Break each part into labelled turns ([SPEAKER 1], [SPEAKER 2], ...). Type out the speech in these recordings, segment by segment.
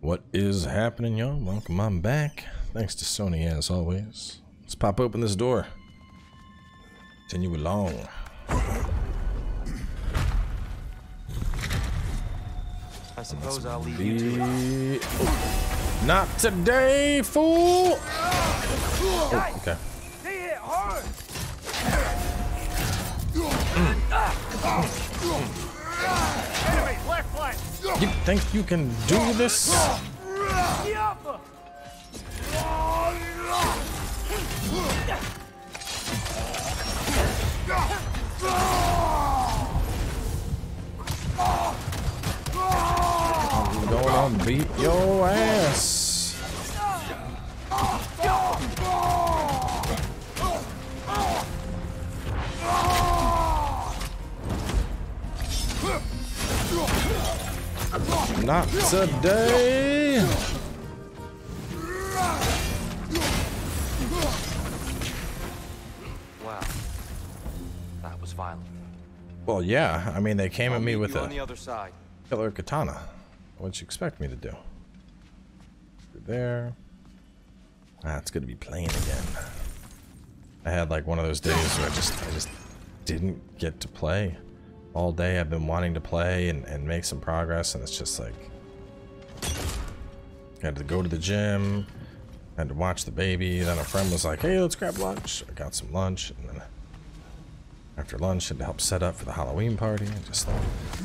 [SPEAKER 1] What is happening, y'all? Welcome on back. Thanks to Sony as always. Let's pop open this door. Continue along.
[SPEAKER 2] I suppose I'll leave you to it.
[SPEAKER 1] Oh. Not today, fool! Oh, okay. You think you can do this? I'm gonna beat your ass. Not today.
[SPEAKER 2] Wow. That was violent.
[SPEAKER 1] Well, yeah. I mean, they came
[SPEAKER 2] I'll
[SPEAKER 1] at me with a
[SPEAKER 2] on the other side.
[SPEAKER 1] killer katana. What'd you expect me to do? Through there. Ah, it's to be playing again. I had like one of those days where I just I just didn't get to play. All day I've been wanting to play and, and make some progress and it's just like had to go to the gym, had to watch the baby, then a friend was like, Hey, let's grab lunch. I got some lunch and then after lunch had to help set up for the Halloween party and just like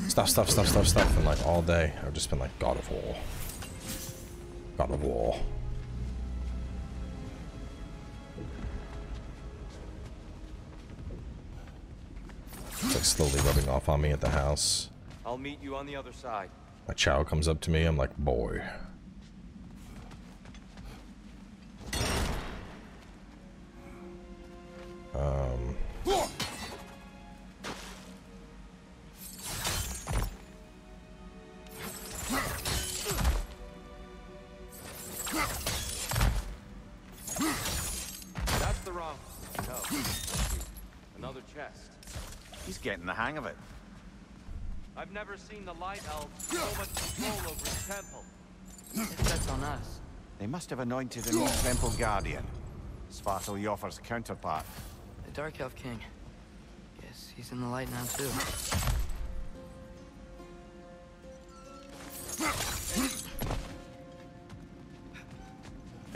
[SPEAKER 1] stuff, stuff, stuff, stuff, stuff, and like all day I've just been like God of War. God of War. Like slowly rubbing off on me at the house.
[SPEAKER 2] I'll meet you on the other side.
[SPEAKER 1] My child comes up to me, I'm like, boy.
[SPEAKER 2] Seen the light elf so much control over his temple.
[SPEAKER 3] That's on us.
[SPEAKER 4] They must have anointed a new temple guardian. Svartalfur's counterpart.
[SPEAKER 3] The Dark Elf King. Guess he's in the light now, too.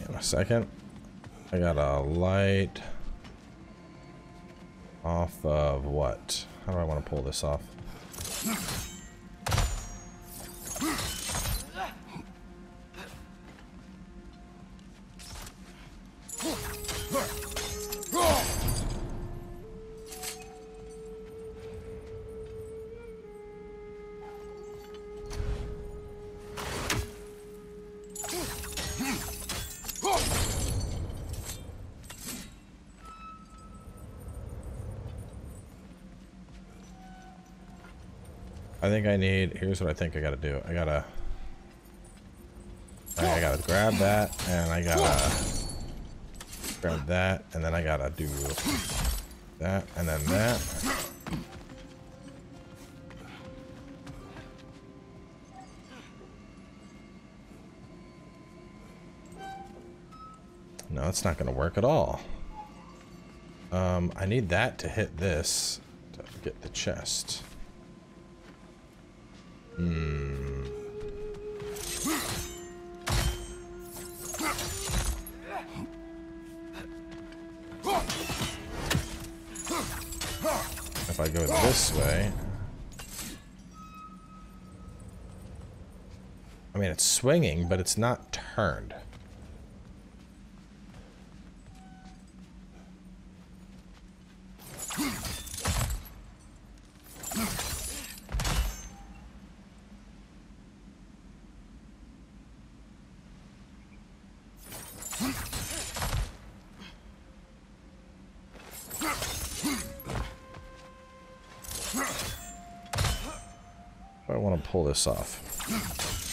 [SPEAKER 1] in a second. I got a light off of what? How do I want to pull this off? Think I need. Here's what I think I gotta do. I gotta. I gotta grab that, and I gotta grab that, and then I gotta do that, and then that. No, it's not gonna work at all. Um, I need that to hit this to get the chest. Hmm. If I go this way. I mean, it's swinging, but it's not turned. I want to pull this off.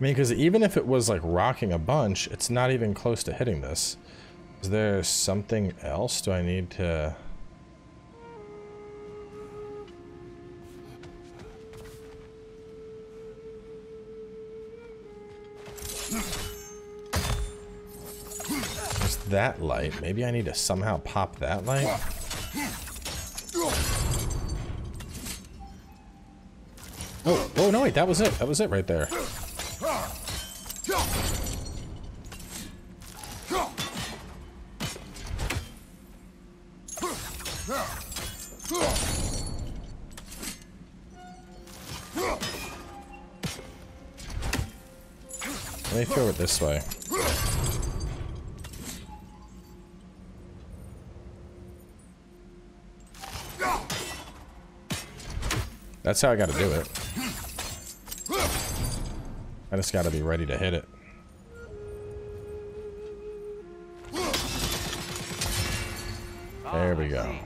[SPEAKER 1] I mean, because even if it was like rocking a bunch, it's not even close to hitting this. Is there something else? Do I need to... There's that light. Maybe I need to somehow pop that light? Oh, oh no, wait, that was it. That was it right there. This way. That's how I gotta do it. I just gotta be ready to hit it. There we go.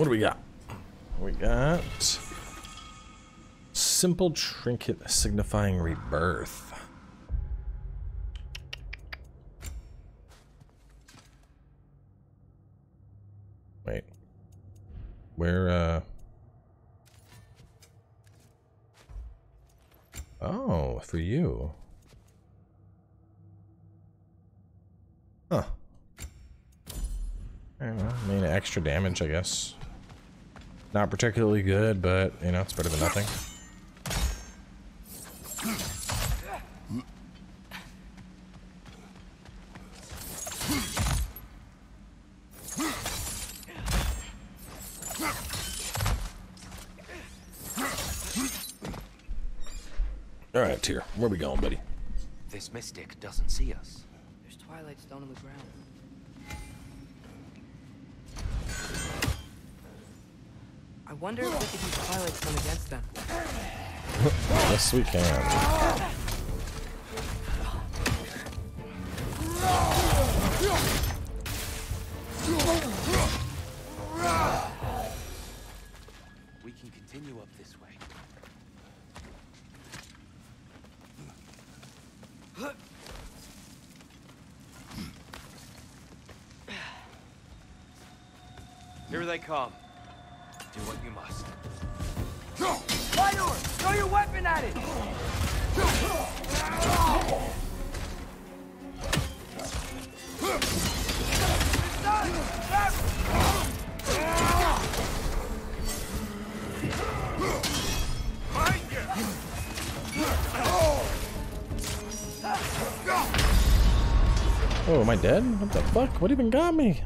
[SPEAKER 1] What do we got? We got simple trinket signifying rebirth. Wait. Where uh Oh, for you. Huh. I don't know. I mean, extra damage, I guess. Not particularly good, but, you know, it's better than nothing. All right, Tyr, where we going, buddy?
[SPEAKER 5] This mystic doesn't see us.
[SPEAKER 3] There's Twilight Stone on the ground. I wonder if we could use Twilight Stone against them.
[SPEAKER 1] Yes, we can.
[SPEAKER 5] We can continue up this way.
[SPEAKER 2] Here they come.
[SPEAKER 5] Do what you must.
[SPEAKER 3] Fire! Throw your weapon at it!
[SPEAKER 1] Oh, am I dead? What the fuck? What even got me?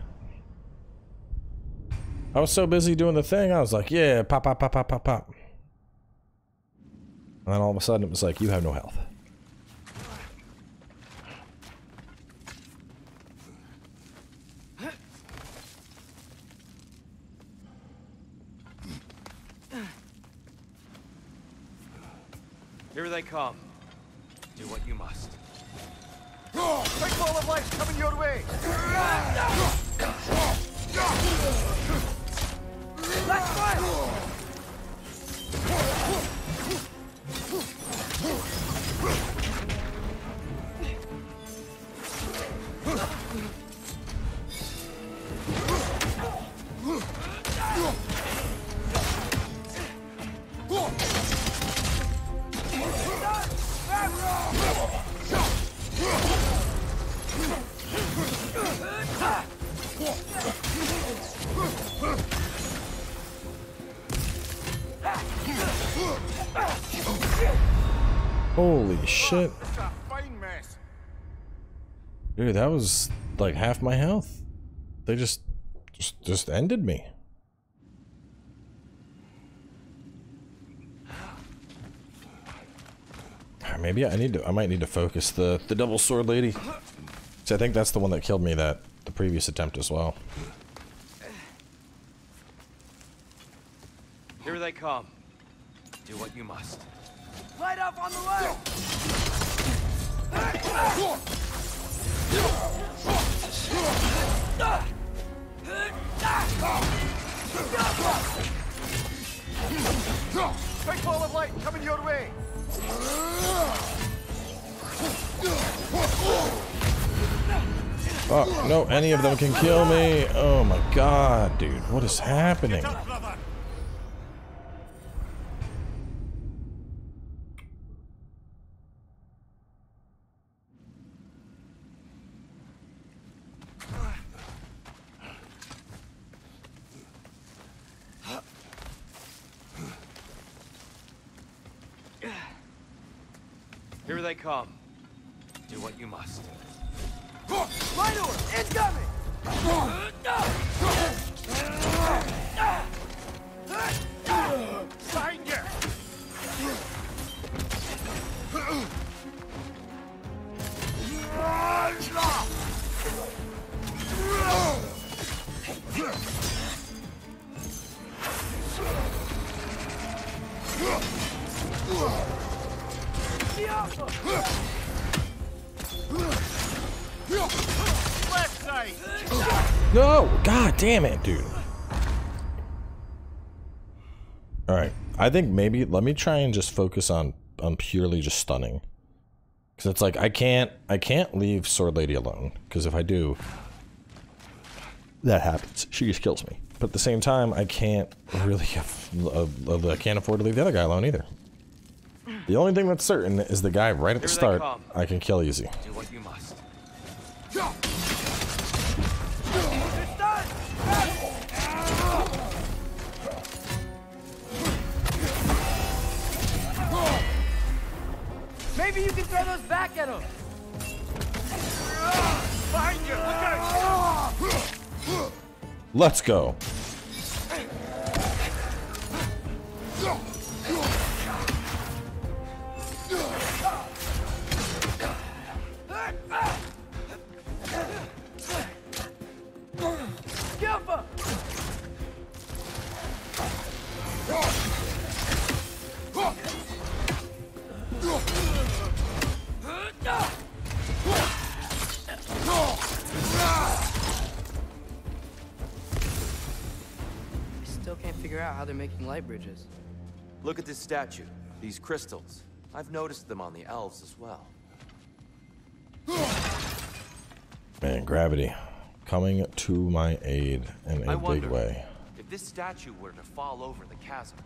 [SPEAKER 1] I was so busy doing the thing, I was like, yeah, pop, pop, pop, pop, pop, pop. And then all of a sudden it was like, you have no health.
[SPEAKER 2] Here they come.
[SPEAKER 5] Do what you must.
[SPEAKER 4] Big ball of light coming your way!
[SPEAKER 3] Let's fire!
[SPEAKER 1] Shit. Dude, that was like half my health. They just, just, just ended me. maybe I need to. I might need to focus the the double sword lady. So I think that's the one that killed me that the previous attempt as well.
[SPEAKER 2] Here they come.
[SPEAKER 5] Do what you must.
[SPEAKER 2] Light up on the left!
[SPEAKER 4] Big ball of light coming your way.
[SPEAKER 1] Oh no! Any of them can kill me. Oh my god, dude! What is happening? Damn it, dude. Alright. I think maybe let me try and just focus on on purely just stunning. Cause it's like I can't I can't leave Sword Lady alone. Cause if I do that happens. She just kills me. But at the same time, I can't really uh, uh, I can't afford to leave the other guy alone either. The only thing that's certain is the guy right at the start. I can kill easy.
[SPEAKER 2] Maybe you can throw those back at him!
[SPEAKER 4] Behind you. Look out.
[SPEAKER 1] Let's go.
[SPEAKER 3] Light bridges.
[SPEAKER 5] Look at this statue. These crystals. I've noticed them on the elves as well.
[SPEAKER 1] Man, gravity coming to my aid in a
[SPEAKER 5] I
[SPEAKER 1] big way.
[SPEAKER 5] if this statue were to fall over the chasm.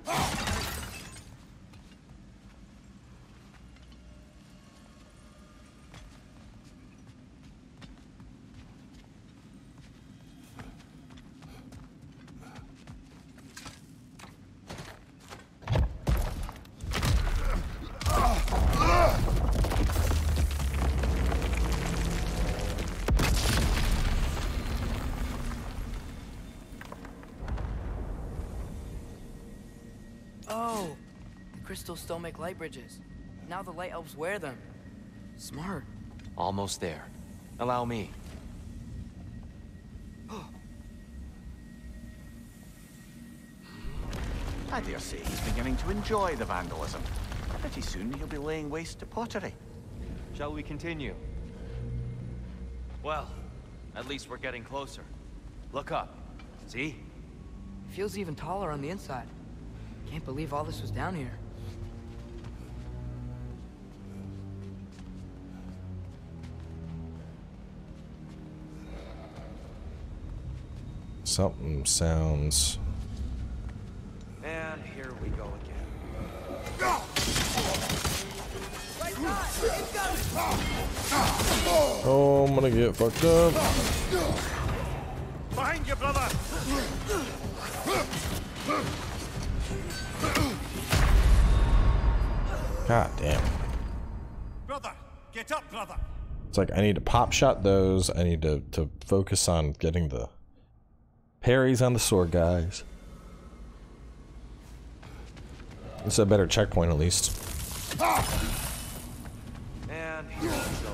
[SPEAKER 3] The crystals still make light bridges. Now the light elves wear them. Smart.
[SPEAKER 5] Almost there. Allow me.
[SPEAKER 4] I dare say he's beginning to enjoy the vandalism. Pretty soon he'll be laying waste to pottery.
[SPEAKER 2] Shall we continue? Well, at least we're getting closer. Look up. See?
[SPEAKER 3] It Feels even taller on the inside. Can't believe all this was down here.
[SPEAKER 1] Something sounds.
[SPEAKER 2] And here we go again.
[SPEAKER 1] Oh, I'm gonna get fucked up.
[SPEAKER 4] Behind you, brother.
[SPEAKER 1] God damn.
[SPEAKER 4] Brother, get up, brother.
[SPEAKER 1] It's like I need to pop shot those. I need to, to focus on getting the parries on the sword guys. It's a better checkpoint at least.
[SPEAKER 2] And here we go.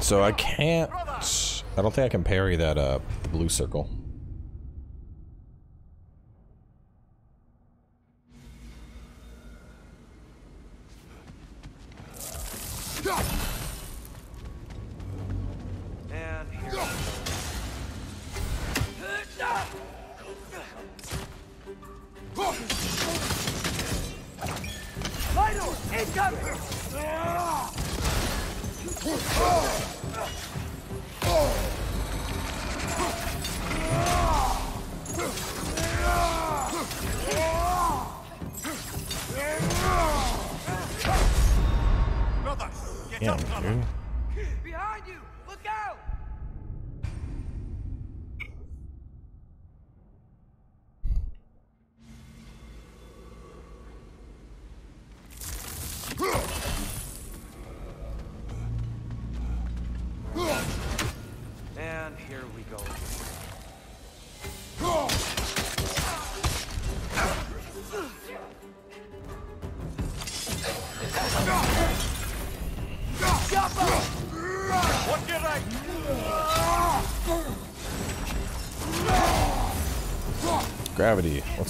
[SPEAKER 1] So I can't. I don't think I can parry that uh the blue circle.
[SPEAKER 2] Go.
[SPEAKER 1] Yeah, dude.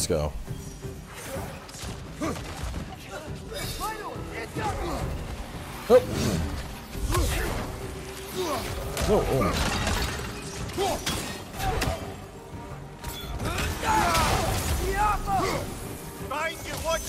[SPEAKER 1] Let's go. Oh. Oh, oh.
[SPEAKER 4] Behind you, watch!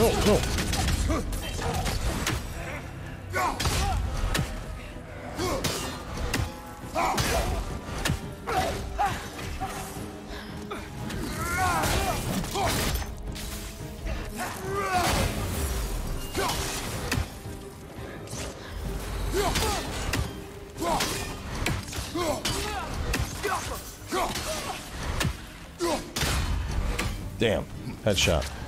[SPEAKER 1] No, no. Damn. Headshot.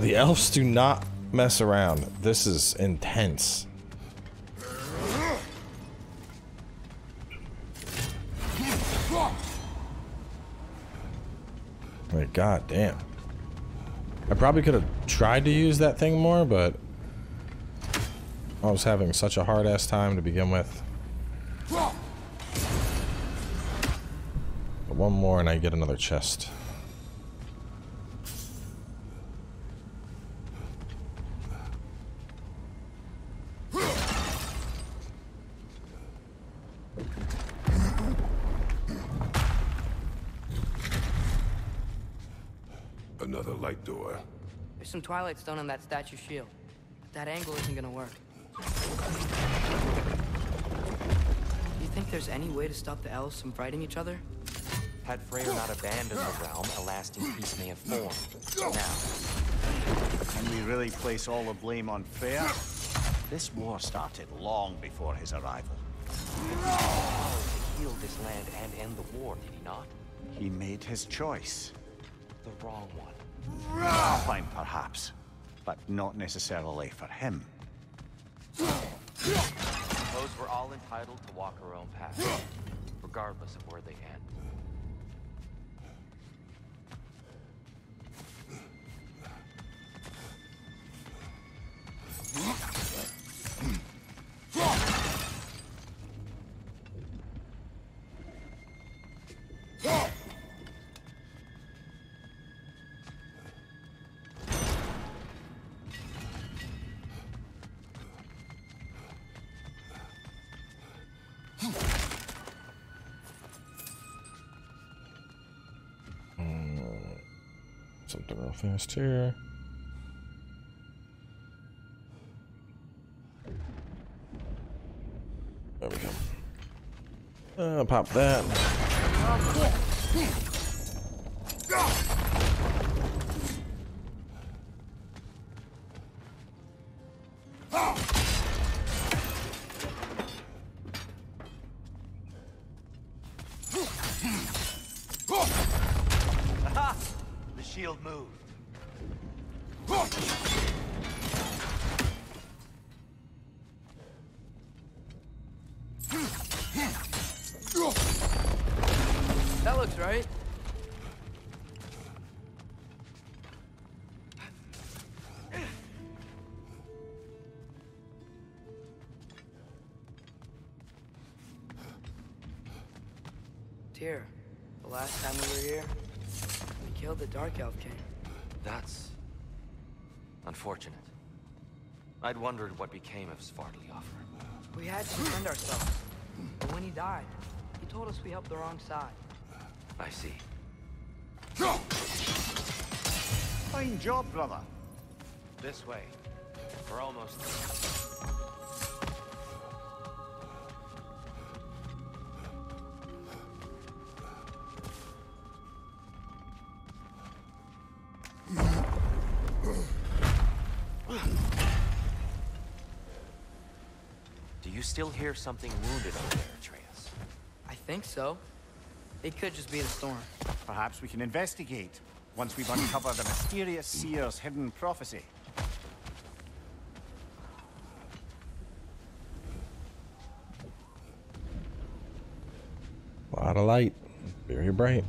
[SPEAKER 1] The elves do not mess around. This is intense. Like, god damn. I probably could have tried to use that thing more, but I was having such a hard ass time to begin with. One more and I get another chest.
[SPEAKER 3] Some Twilight Stone on that statue shield. But that angle isn't gonna work. You think think there's any way to stop the elves from fighting each other?
[SPEAKER 5] Had Freyr not abandoned the realm, a lasting peace may have formed. Now,
[SPEAKER 4] Can we really place all the blame on Freyr? This war started long before his arrival.
[SPEAKER 5] to heal this land and end the war, did he not?
[SPEAKER 4] He made his choice.
[SPEAKER 5] The wrong one.
[SPEAKER 4] Fine, perhaps, but not necessarily for him.
[SPEAKER 5] Suppose we're all entitled to walk our own path, regardless of where they end.
[SPEAKER 1] Something real fast here. There we go. Uh, pop that.
[SPEAKER 5] The moved.
[SPEAKER 3] That looks right. Tyr, the last time we were we killed the Dark Elf King.
[SPEAKER 5] That's unfortunate. I'd wondered what became of Svartalfur.
[SPEAKER 3] We had to defend ourselves. But when he died, he told us we helped the wrong side.
[SPEAKER 5] I see.
[SPEAKER 4] Fine job, brother.
[SPEAKER 5] This way. We're almost there. Still hear something wounded over there, Atreus?
[SPEAKER 3] I think so. It could just be the storm.
[SPEAKER 4] Perhaps we can investigate once we've uncovered the mysterious seer's hidden prophecy.
[SPEAKER 1] A lot of light. Very bright.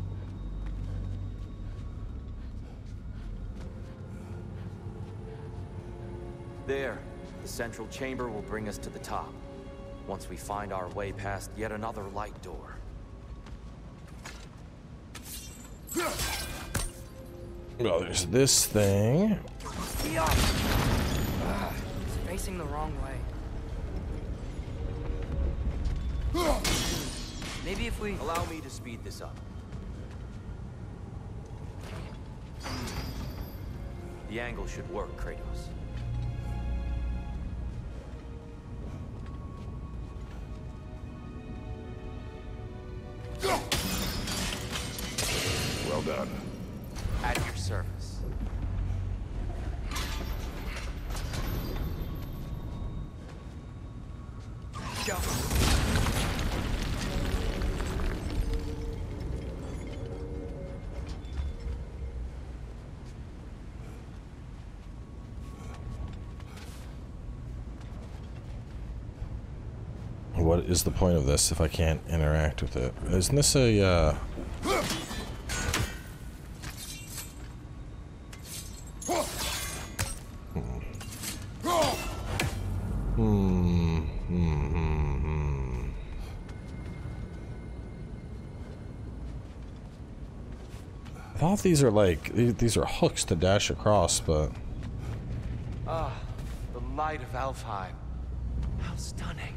[SPEAKER 5] There. The central chamber will bring us to the top. Once we find our way past yet another light door.
[SPEAKER 1] Well, there's this thing.
[SPEAKER 3] It's facing the wrong way. Maybe if we...
[SPEAKER 5] Allow me to speed this up. The angle should work, Kratos.
[SPEAKER 1] What is the point of this if I can't interact with it? Isn't this a, uh... Hmm. Hmm. Hmm. I thought these are like th- these are hooks to dash across, but
[SPEAKER 5] Ah, the light of Alfheim. How stunning.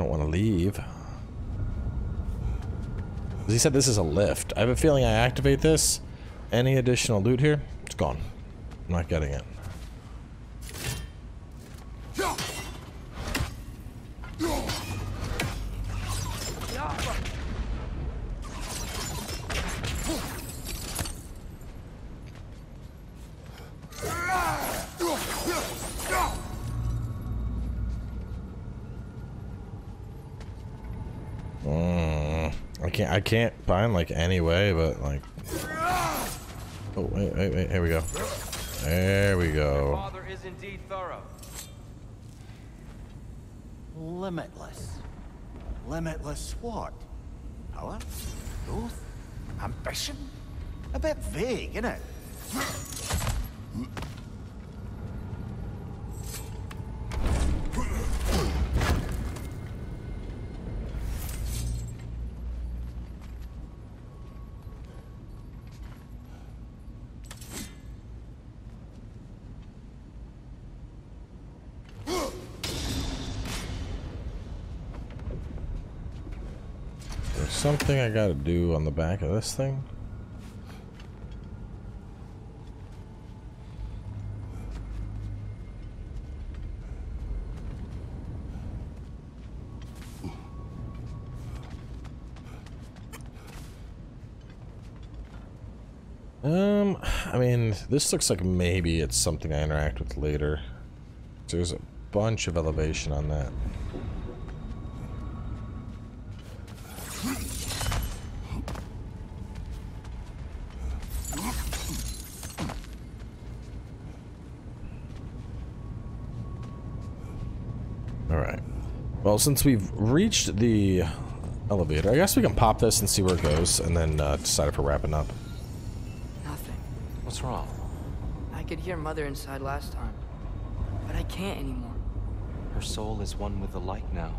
[SPEAKER 1] Don't want to leave. He said this is a lift. I have a feeling I activate this. Any additional loot here? It's gone. I'm not getting it. Can't I can't find like any way, but like. Oh wait wait wait here we go. There we go.
[SPEAKER 2] Father is indeed thorough.
[SPEAKER 4] Limitless. Limitless what? Power? Growth? Ambition? A bit vague, isn't
[SPEAKER 1] something I gotta do on the back of this thing. Um, I mean, this looks like maybe it's something I interact with later. There's a bunch of elevation on that. Well, since we've reached the elevator, I guess we can pop this and see where it goes, and then uh, decide if we're wrapping up.
[SPEAKER 3] Nothing.
[SPEAKER 5] What's wrong?
[SPEAKER 3] I could hear Mother inside last time, but I can't anymore.
[SPEAKER 5] Her soul is one with the light now,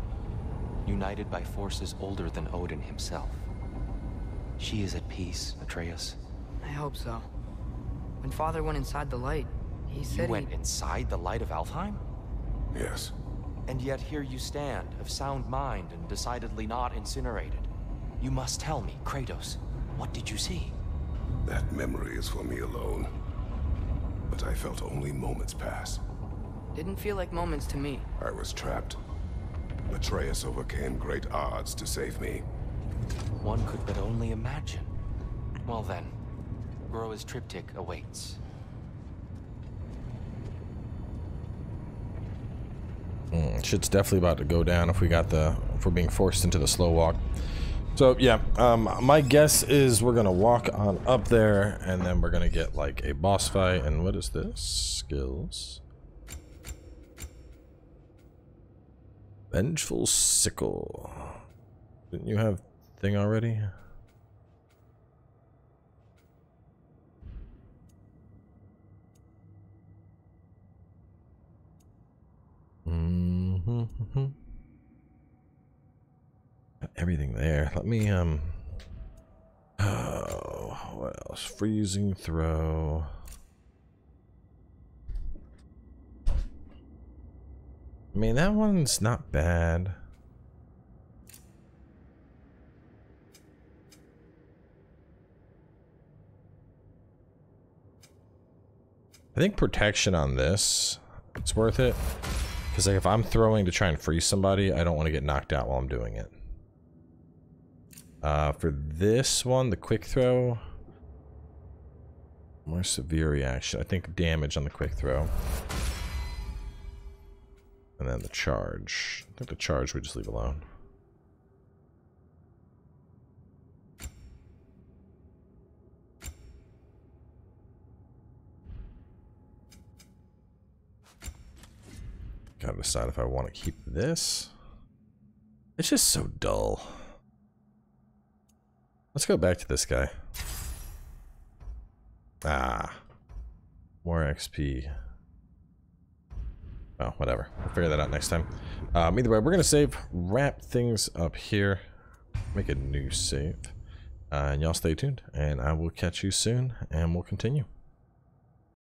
[SPEAKER 5] united by forces older than Odin himself. She is at peace, Atreus.
[SPEAKER 3] I hope so. When Father went inside the light, he
[SPEAKER 5] You
[SPEAKER 3] said
[SPEAKER 5] went
[SPEAKER 3] he...
[SPEAKER 5] inside the light of Alfheim?
[SPEAKER 6] Yes.
[SPEAKER 5] And yet here you stand, of sound mind and decidedly not incinerated. You must tell me, Kratos, what did you see?
[SPEAKER 6] That memory is for me alone. But I felt only moments pass.
[SPEAKER 3] Didn't feel like moments to me.
[SPEAKER 6] I was trapped. Atreus overcame great odds to save me.
[SPEAKER 5] One could but only imagine. Well then, Groa's triptych awaits.
[SPEAKER 1] Shit's definitely about to go down if we got the if we're being forced into the slow walk. So yeah, um, my guess is we're gonna walk on up there, and then we're gonna get like a boss fight. And what is this? Skills. Vengeful sickle. Didn't you have thing already? Mm-hmm. Got everything there. Let me um. Oh, what else? Freezing throw. I mean, that one's not bad. I think protection on this, it's worth it. Because like, if I'm throwing to try and freeze somebody, I don't want to get knocked out while I'm doing it. Uh, for this one, the quick throw, more severe reaction. I think damage on the quick throw. And then the charge. I think the charge we just leave alone. Gotta decide if I want to keep this. It's just so dull. Let's go back to this guy. Ah. More XP. Oh, whatever. We'll figure that out next time. Um, either way, we're to save, wrap things up here, make a new save. Uh, and y'all stay tuned, and I will catch you soon, and we'll continue.